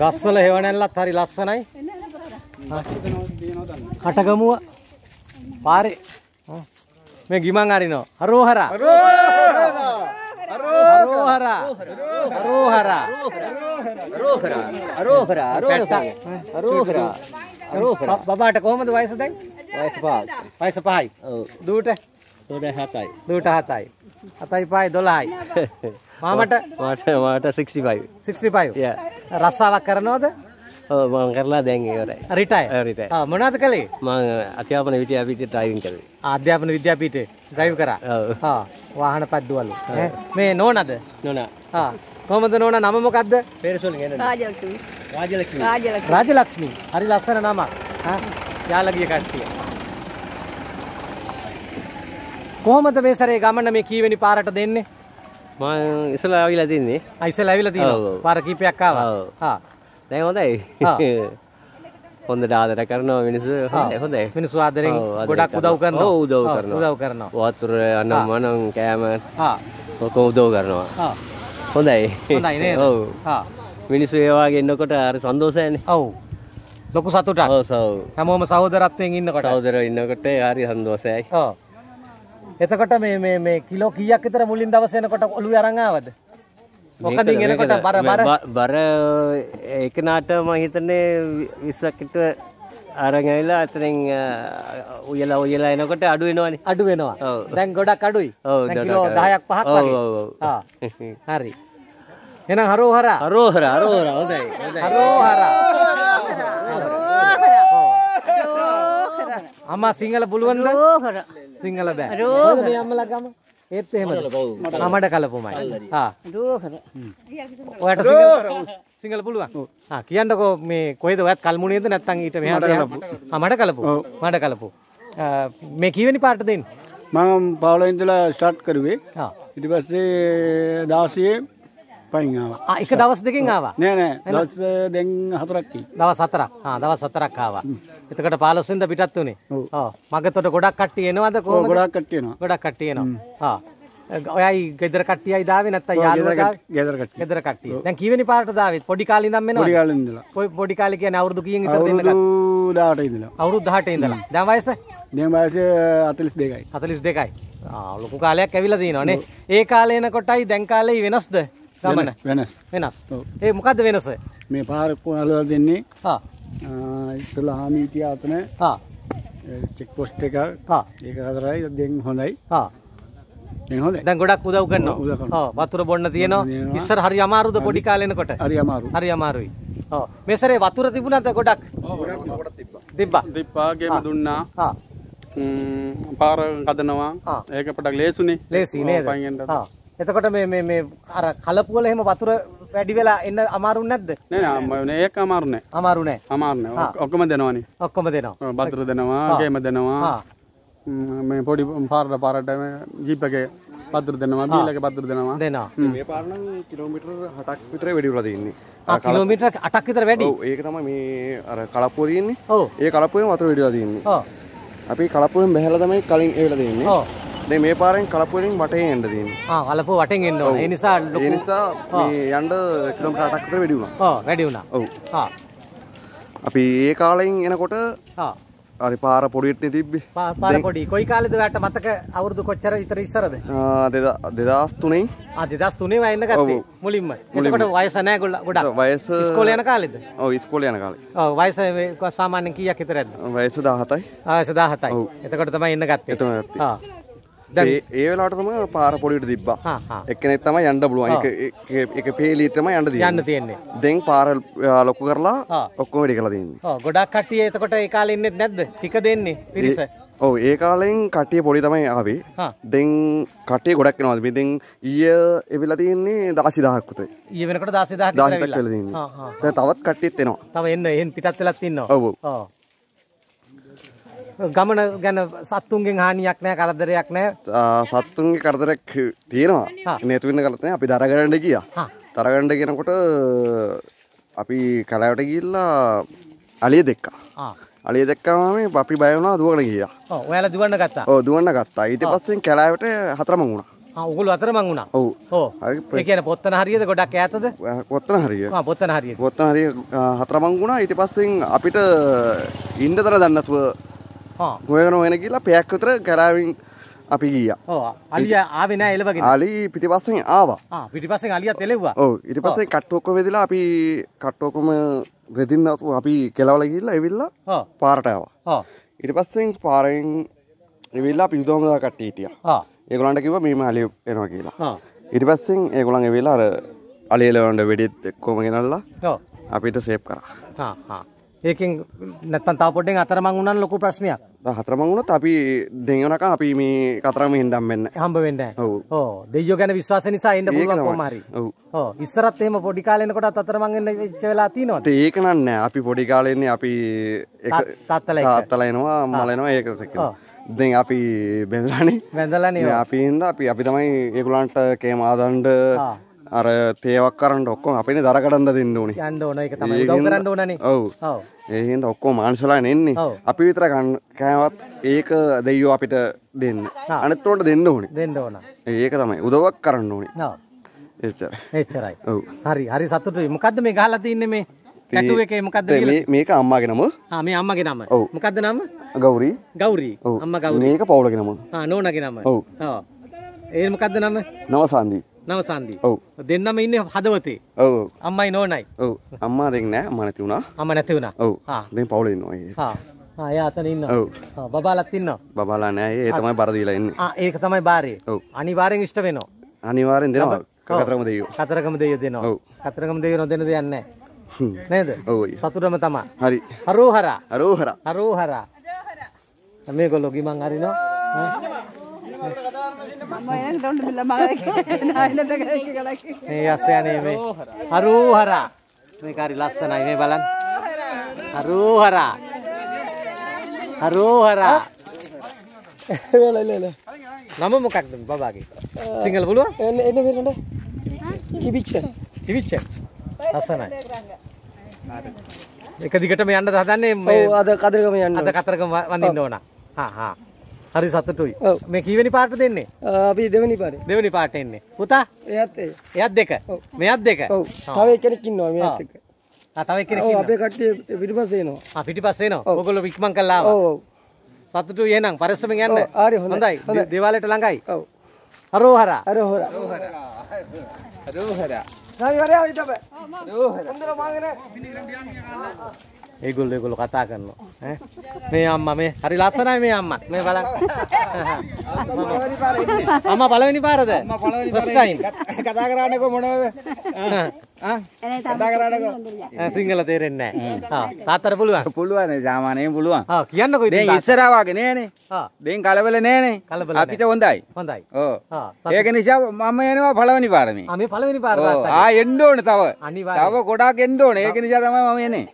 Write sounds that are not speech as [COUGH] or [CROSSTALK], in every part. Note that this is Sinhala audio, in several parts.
ගස්වල හෙවණැල්ලත් හරි ලස්සනයි. කටගමුව පාරේ. මේ ගිමන් අරිනවා. හරෝහරා. හරෝහරා. හරෝහරා. අරෝහරා අරෝහරා අරෝහරා අරෝහරා බබාට කොහමද වයස දැන්? වයස පාත් වයස 5යි. ඔව් දූට තොඩ හතයි දූට 7යි. 7යි 5යි 12යි. මාමට මට මට 65 65. ය රස්සාවක් කරනවද? ඔව් මම කරලා දැන් ඉවරයි රිටයි. රිටයි. ආ මොනවද කළේ? මම අධ්‍යාපන විද්‍යාපීඨයේ ඩ්‍රයිවිං කරේ අධ්‍යාපන විද්‍යාපීඨේ ඩ්‍රයිව් කරා. ඔව් ආ වාහන පද්දුවලු. මේ නෝනද? නෝනා ආ කොහමද නෝනා නම මොකද්ද? පෙරසොල් ගෙන රාජලක්ෂ්මී රාජලක්ෂ්මී රාජලක්ෂ්මී රාජලක්ෂ්මී. හරි ලස්සන නමක්. ආ යාළගිය කට්ටිය. කොහමද මේ සැරේ ගමන මේ කීවෙනි පාරට දෙන්නේ? මම ඉස්සලා ආවිලා තින්නේ ආ ඉස්සෙල්ලා ඇවිල්ලා ඔව්, තියෙනවා. පාර කීපයක් ආවා. ආ දැන් හොඳයි. [LAUGHS] හොඳට ආදර කරනවා මිනිස්සු හොඳයි මිනිස්සු ආදරෙන් ගොඩක් උදව් කරනවා. ඔව්, උදව් කරනවා. උදව් කරනවා. වතුර අනම් මනම් කෑම ආ ඔක්කොම උදව් කරනවා ආ හොඳයි හොඳයි නේද? [LAUGHS] ඔව් ආ මිනිස්සු ඒ වගේ ඉන්නකොට හරි සන්තෝෂයනේ ඔව්. ලොකු සතුටක්. ඔව් සව් හැමෝම සහෝදරත්වයෙන් ඉන්නකොට. සහෝදර ඉන්නකොට හරි සන්තෝෂයි ඔව්. එතකොට මේ මේ මේ කිලෝ කීයක් විතර මුලින් දවසේ එනකොට ඔළුවේ අරන් ආවද? මොකදින් මේකද- එනකොට බර බර බර එකනාට මම හිතන්නේ 20කට අරන් ඇවිල්ලා අතරින් උයලා උයලා එනකොට අඩු වෙනවනේ අඩු වෙනවා. දැන් ගොඩක් අඩුයි. දැන් කිලෝ අඩුයි. 10ක් 5ක් ඔව්, වගේ. හරි. එහෙනම් හරෝහරා. අරෝහර හොඳයි හොඳයි හරෝහරා. අම්මා සිංහල පුළුවන්ද? රෝහර සිංහල බෑ. මොකද මේ අම්මලා ගම? ඒත් එහෙමද? ආ මඩ කලපුමයි. ආ. රෝහර ඔයාට සිංහල පුළුවන්? ආ කියන්නකෝ මේ කොහෙද ඔයත් කල්මුණේද නැත්නම් ඊට මෙහාට ආ මඩ කලපු. මඩ කලපු. මේ කීවෙනි පාට දෙන්නේ? මම පවුල ඉඳලා ස්ටාර්ට් කරුවේ. ඊට පස්සේ දාසියේ පයින් ආවා ආ එක දවස් දෙකකින් ආවා. නෑ නෑ දවස් දැන් හතරක් කි දවස් හතරක්. ආ දවස් හතරක් ආවා. එතකොට 15 වෙනිදා පිටත් උනේ. ඔව්. මගතොට ගොඩක් කට්ටිය එනවද කොහොමද? ගොඩාක් කට්ටියනවා ගොඩක් කට්ටිය එනවා. ආ. ඔයයි ගෙදර කට්ටියයි දාවේ නැත්නම් යාළුවෝ දාවේ? ගෙදර කට්ටිය ගෙදර කට්ටිය. දැන් කීවෙනි පාරට දාවේ? පොඩි කාලේ ඉඳන් පොඩි මෙනවද? කාලේ ඉඳලා පොඩි පොඩි කාලේ කියන්නේ අවුරුදු කීයෙන් විතර දෙන්න අවුරුදු ගත්තා? 18 ඉඳලා අවුරුදු 18 ඉඳලා. දැන් වයස? දැන් වයස 42යි 42යි. ආ ලොකු කාලයක් ඇවිල්ලා තියෙනවා නේ. ඒ කාලේ එනකොටයි දැන් කාලේ වෙනස්ද? ගමන. වෙනස් වෙනස්. ඔව්. ඒ මොකද්ද වෙනස? මේ පාර කොහලලා දෙන්නේ. ආ, ඉස්සලා හාමීටිය අතන ආ. චෙක් පොස්ට් එක ආ. ඒක හතරයි දැන් හොඳයි ආ. දැන් හොඳයි දැන් ගොඩක් උදව් කරනවා. ඔව් වතුර බොන්න තියෙනවා. ඉස්සර හරි අමාරුද පොඩි කාලේ එනකොට? හරි අමාරු හරි අමාරුයි. ඔව්. මේ සැරේ වතුර තිබුණාද ගොඩක්? තිබ්බා. දිප්පාගේම දුන්නා ආ. ම්, පාර කදනවා. ඒක පටක් ලේසුනේ ලේසි නේද? එතකොට මේ මේ මේ අර කලපු වල එහෙම වතුර වැඩි වෙලා එන්න අමාරු නැද්ද? නෑ නෑ ඒක අමාරු නෑ අමාරු නෑ. අමාරු නෑ ඔක්කොම දෙනවනේ ඔක්කොම දෙනවා. ඔව්, බතුර දෙනවා. ගේම දෙනවා. ම්, පොඩි පාරට පාරට ජීප් එකේ බතුර දෙනවා බීල් එකේ බතුර දෙනවා දෙනවා. මේ පාරනම් කිලෝමීටර් 8ක් විතර වැඩි වෙලා තියෙන්නේ. ආ කිලෝමීටර් 8ක් විතර වැඩි. ඔව් ඒක තමයි මේ අර කලප්පුව තියෙන්නේ. ඔව්. ඒ කලප්පුවෙන් වතුර වැඩි වෙලා තියෙන්නේ. ඔව්. අපි කලප්පුවෙන් බහැලා තමයි කලින් එවිලා තියෙන්නේ. ඔව්. දැන් මේ පාරෙන් කලප්පුවෙන් වටේ එන්න තියෙන්නේ. ආ කලපුව වටෙන් එන්න ඕන. ඒ නිසා ඒ ලොකු නිසා මේ යන්න කිලෝමීටර් 8ක් විතර වැඩි වුණා. ඔව් වැඩි වුණා. ඔව්. ආ. අපි ඒ කාලෙන් එනකොට ආ. හරි පාර පොඩියට තිබ්බේ. පාර පොඩි. කොයි කාලෙද ඔයාලට මතක අවුරුදු කොච්චර විතර ඉස්සරද? ආ 2003 ආ 2003 වයි එන්න ගත්තේ ඔව්. මුලින්ම. එතකොට වයස නැහැ ගොල්ල- ගොඩක්. වයස ඉස්කෝලේ යන කාලෙද? ඔව් ඉස්කෝලේ යන කාලේ. ඔව් වයස මේ සාමාන්‍යයෙන් කීයක් විතරද? වයස 17යි. ආ 17යි. ඔව්. එතකොට තමයි එන්න ගත්තේ. ඒ ඒ වෙලාවට තමයි පාර පොඩියට තිබ්බා. එක්කෙනෙක් තමයි යන්න පුළුවන්. එක එක එක පේලී තමයි යන්න යන්න තියෙන්නේ. දැන් පාර ලොකු කරලා. ඔක්කොම වැඩි කරලා තියෙන්නේ. ඔව් ගොඩක් කට්ටිය එතකොට ඒ කාලේ ඉන්නෙත් නැද්ද? ටික දෙන්නේ පිරිස. ඔව් ඒ කාලෙන් කට්ටිය පොඩි තමයි ආවේ. දැන් කට්ටිය ගොඩක් එනවා. මේ දැන් ඊය එවිලා තියෙන්නේ 10000ක් විතර. ඊයේ වෙනකොට 10000 ක් 10000ක් විතර වෙලා තියෙන්නේ. හා හා. දැන් තවත් කට්ටියත් එනවා. තව එන්න එහෙන් පිටත් වෙලත් ඔව්. ඔව්. ගමන ගැන සත්තුන්ගෙන් හානියක් නැහැ කරදරයක්. ආ, සත්තුන්ගේ කරදරයක් තියෙනවා. හා. නේතු වෙන කලත් නෑ අපි දරගන්න ගියා. හා. දරගන්න කියනකොට අපි කලාවට ගිහිල්ලා අලිය දෙක්කා. අලිය දැක්කම අපි බය වුණා දුවගෙන ගියා. ඔයාලා දුවන්න ගත්තා. දුවන්න ගත්තා. ඊට පස්සේ කැලෑවට හතරම වුණා. ආ උගුළු අතරමං වුණා. ඔව් ඕ. ඒ කියන්නේ පොත්තන හරියද ගොඩක් ඈතද? කොත්තන හරිය ආ පොත්තන හරියද? කොත්තන හරිය හතරමං වුණා ඊට පස්සෙන් අපිට ඉන්න තර දන්නතුව ආ. හොයගෙන හොයන කියලා පැයක් විතර කරාවින් අපි ගියා ඔව් අලිය ආවේ නෑ එළවගෙන. ආලි පිටිපස්සෙන් ආවා ආ පිටිපස්සෙන් අලියත් එළෙව්වා. ඔව් ඊට පස්සේ කට්ටෝක්ක වෙදිලා අපි කට්ටෝකම රෙදින් නතු අපි කෙලවල ගිහිල්ලා ඇවිල්ලා ඔව්. පාරට ආවා ඔව්. ඊට පස්සෙන් පාරෙන් ඇවිල්ලා අපි උදවම කට්ටිය හිටියා ආ. ඒගොල්ලන්ට කිව්වා මේම අලිය එනවා කියලා. ඊට පස්සෙන් ඒගොල්ලන් ඇවිල්ලා අර අලියලවන්ට වෙඩිත් එක්කොම ගෙනල්ලා. අපිට සේප් කරා. ඒකෙන් නැත්තම් තව පොඩ්ඩෙන් අතරමං වුණාන ලොකු ප්‍රශ්නයක්. හතරමං වුණත් අපි දෙවනක අපි මේ කතරම හින්දම් වෙන්න හම්බ වෙන්නේ ඕ දෙයියෝ ගැන විශ්වාස නිසා එන්න පුළුවන් තමයි. කොහොම හරි. ඔව් ඔව් ඉස්සරත් එහෙම පොඩි කාලේ එනකොටත් අතරමං එන්න වෙච්ච වෙලා තියෙනවද? ඒක නන්න අපි පොඩි කාලෙන්නේ අපි එක තාත්- තාත්තලා. තාත්තලා එනවා අම්මලා එනවා ඒක සෙක. දැන් අපි බෙදලානේ වැඳලා නේ. අපි හින්දා අපි අපි තමයි ඒගොල්ලන්ට කේම ආදන්ඩ ආ. අර තේවක් කරන්න ඔක්කොම අපිනේ දර කඩන්න දෙන්න ඕනේ යන්න ඕන ඒක තමයි උදව් කරන්න ඕනනේ. ඔව් ඔව්. ඒ හින්දා ඔක්කොම මානසලා එන්නේ ඔව්. අපි විතර කෑවත් ඒක දෙයියෝ අපිට දෙන්න. අනිත් උන්ට දෙන්න ඕනේ දෙන්න ඕන. ඒක තමයි උදව්වක් කරන්න ඕනේ. එච්චරයි එච්චරයි. ඔව් හරි හරි සතුටුයි. මොකද්ද මේ ගහලා තින්නේ මේ? ටැටු එකේ මොකද්ද දැන් කියලා? මේ මේක අම්මාගේ නම ආ මේ අම්මගේ නම. ඔව්. මොකද්ද නම? ගෞරී ගෞරී. අම්මා ගෞරී. මේක පවුලගේ නම ආ නෝනාගේ නම. ඔව්. ඒ මොකද්ද නම? නවසන්දී නවසන්දි. ඔව් දෙන්නම ඉන්නේ හදවතේ. ඔව් අම්මයි නෝනයි. ඔව් අම්මා දෙන්න නෑ අම්මා නැති වුණා අම්ම නැති වුණා. ඔව් ආ. දැන් පවුලේ ඉන්නවා ඒ ආ. ආ එයා අතන ඉන්නවා. ඔව් බබාලත් ඉන්නවා. බබාලා නෑ ඒ තමයි බර දීලා එන්නේ ආ ඒක තමයි බාරේ. ඔව්. අනිවාර්යෙන් ඉෂ්ට වෙනවා. අනිවාර්යෙන් දෙනවා කතරම දෙයියෝ කතරගම දෙයියෝ දෙනවා. ඔව්. කතරගම දෙයියෝ නොදෙන දෙයක් නැහැ. නේද? ඔව් සතුටම තමයි. හරි හරෝහරා. අරෝහර හරෝහරා. මේගොල්ලෝ ගිමන් හරිනවා. මේ යස්සයනේ මේ හරෝහරා. මේක හරි ලස්සනයි මේ බලන්න. හරෝහරා. හරෝහරා. නම මොකක්ද බබාගේ? සිංහල පුළුවන්? එන්න එන්න වෙරണ്ട කිවිච්ච තිවිච්ච. ලස්සනයි. එක දිගටම යන්න හදන්නේ මේ ඔව් අද කදරගම යන්න අද කතරගම වඳින්න ඕන. හා හා. හරි සතුටුයි. මේ කීවෙනි පාට දෙන්නේ? අපි දෙවනි පාරේ දෙවෙනි පාට එන්නේ. පුතා එයත් ඒ එයත් දෙක. මෙයත් දෙක. ඔව් තව එක්කෙනෙක් ඉන්නවා. මෙයත් එක්ක ආ තව එක්කෙනෙක් ඔව් ඉන්නවා. අපේ කට්ටිය පිටිපස්සේ එනවා ආ පිටිපස්සේ එනවා. ඔයගොල්ලෝ ඉක්මන් කළා ආවා. ඔව් සතුටුයි එහෙනම් පරිස්සමෙන් යන්න. හරි, හොඳයි. දේවාලයට ළඟයි. ඔව් හරෝහරා. අර හොරා හරෝහරා நான் இவரே வந்துட்டேன் ඒගොල්ලෝ ඒගොල්ලෝ කතා කරනවා. ඈ මේ අම්මා මේ හරි ලස්සනයි මේ අම්මා. මේ බලන්න. අම්මා පළවෙනි පාරද? අම්මා පළවෙනි පාරද? කතා කරන්නකො මොනවද සිංහල තේරෙන්නේ නැහැ. ආ තාත්තට පුළුවන්. පුළුවන් සාමානයෙන් පුළුවන් ආ කියන්නකෝ ඉතින් දැන් තාත්තා. ඉස්සරවාගේ නෑනේ ආ දැන් කලබල නෑනේ කලබල අපිට හොඳයි හොඳයි. සතුටු- ඒක නිසා මම එනවා පළවෙනි පාරමේ ආ මේ පළවෙනි පාර තාත්තා. ආ එන්න ඕන තව. තව ගොඩාක් එන්න ඕන ඒක නිසා තමයි මම එන්නේ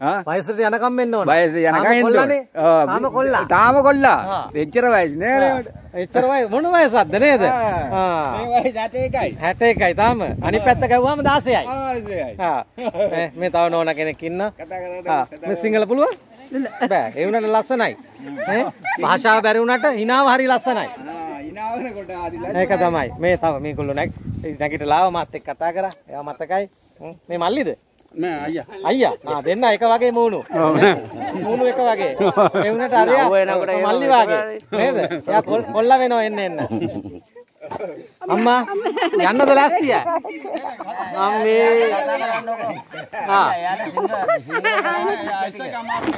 වයසට යනකම් එන්න ඕන. වයස යනකම් තාම එන්න ඕන කොල්ලානේ. තාම කොල්ලා. තාම කොල්ලා. එච්චර වයස නෑ එච්චර වය මොන වයසක්ද නේද? මේ වයස අත එකයි 61යි තාම. අනිත් පැත්ත ගැව්වම 16යි. ආ ඒකයි. ආ මේ- තව නෝන කෙනෙක් ඉන්න. මේ සිංහල පුළුවන්? බෑ ඒ වුණාට ලස්සනයි. භාෂාව බැරි වුණාට හිනාව හරි ලස්සනයි. ඒක තමයි. මේ තව මේගොල්ලෝ නැග නැගිටලාව මාත් එක්ක කතා කරා. එයා මතකයි. මේ මල්ලිද? නෑ අයියා. අයියා? ආ දෙන්න එක වගේ මූණු. මූණු එක වගේ. [LAUGHS] ඒ වුණාට අරයා මල්ලි වගේ නේද? එයා කොල්- කොල්ලා වෙනවා එන්න එන්න. අම්මා යන්නද ලෑස්තිය? අම්මේ. ආ.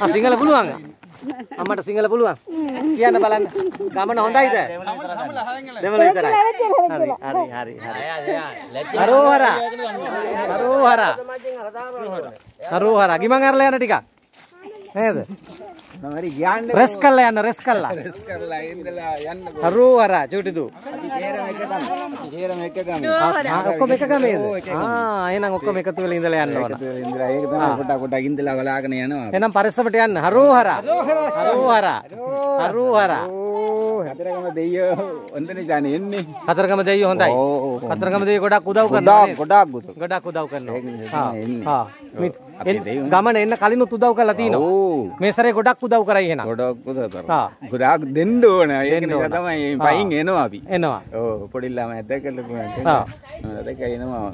ආ සිංහල පුළුවන් අම්මට සිංහල පුළුවන්. කියන්න බලන්න. ගමන හොඳයිද? දෙමළ විතරයි. හරි හරි හරි. හරි හරෝහරා. හරෝහරා. හරෝහරා. ගිමන් අරලා යන ටිකක්. නේද හරි කියන්න රෙස් කල්ලා යන්න රෙස් කල්ලා කරලා ඉඳලා යන්න හරෝහරා චූටිදු තේරම එක ගම තේරම එක ගම ආ, ඔක්කොම එක ගමේද ආ එහෙනම් ඔක්කොම එකතු වෙලා ඉඳලා යන්න ඕන ඉඳලා ඒක තමයි පොඩක් පොඩක් ඉඳලා බලාගෙන යනවා එහෙනම් පරිස්සමට යන්න හරෝහරා හරෝහරා හරෝහරා හතරගම දෙයියෝ හොඳ නිසානේ එන්නේ කතරගම දෙයියෝ හොඳයි ඕ. කතරගම දෙයියෝ ගොඩක් උදව් කරනවා ගොඩාක්? ගොඩාක් ගොඩක් උදව් කරනවා එන්- ගමන එන්න කලිනුත් උදව් කරලා තිනවා ඕ මේ සැරේ ගොඩක් උදව් උදව් කරයි එහෙනම්. ගොඩක් උදතර ආ. ගොඩාක් දෙන්න ඕන ඒක නිසා. තමයි. පයින් එනවා අපි එනවා. ඕ පොඩිල්ලාම ඇත ආ. කල දෙක එනවා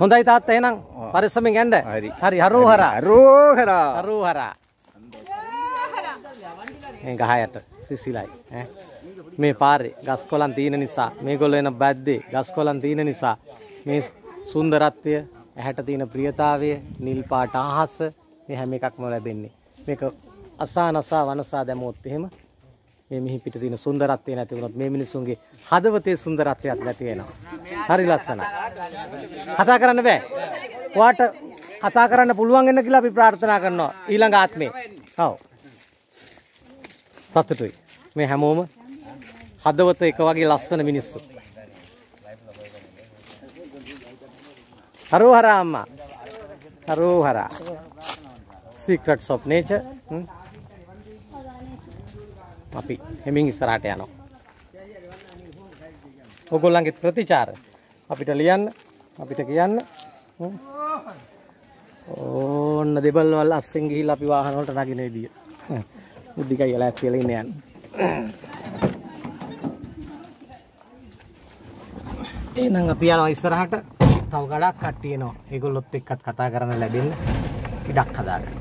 හොඳයි තාත්තා එහෙනම් පරිස්සමෙන් යන්න. හරි. හරි හරෝහරා. හරෝහරා. මේ ගහයට සිසිලයි ඈ. මේ පාරේ ගස් කොළන් තියෙන නිසා මේගොල්ලෝ එන බැද්දේ ගස් කොළන් තියෙන නිසා මේ සුන්දරත්වය ඇහැට තියෙන ප්‍රියතාවය නිල් පාට අහස මේ හැම එකක්ම ලැබෙන්නේ. මේක අසා නසා වනසා දැමුවොත් එහෙම මේ මිහි පිට තියෙන සුන්දරත්වය නැති වුණොත් මේ මිනිසුන්ගේ හදවතේ සුන්දරත්වයක් නැති වෙනවා. හරි ලස්සනයි. කතා කරන්න බෑ. ඔයාට කතා කරන්න පුළුවන් වෙන්න කියලා අපි ප්‍රාර්ථනා කරනවා ඊළඟ ආත්මේ. ඔව්. සතුටුයි. මේ හැමෝම හදවත එක වගේ ලස්සන මිනිස්සු. හරෝහරා අම්මා. හරෝහරා. Secrets of nature. හ්ම්. අපි හෙමින් ඉස්සරහට යනවා. ඔගොල්ලන්ගේ ප්‍රතිචාර අපිට ලියන්න අපිට කියන්න. හ්ම්. ඕන්න දෙබල් වල අස්සෙන් ගිහිල්ලා අපි වාහන වලට නගින විදිය. බුද්ධිකයි යලා ඇත්තලා ඉන්න යන්න. එහෙනම් අපි යනවා ඉස්සරහට. තව ගඩක් කට්ටිය එනවා. ඒගොල්ලොත් එක්කත් කතා කරන්න ලැබෙන්න ඉඩක් හදාගන්න.